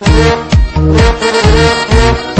Música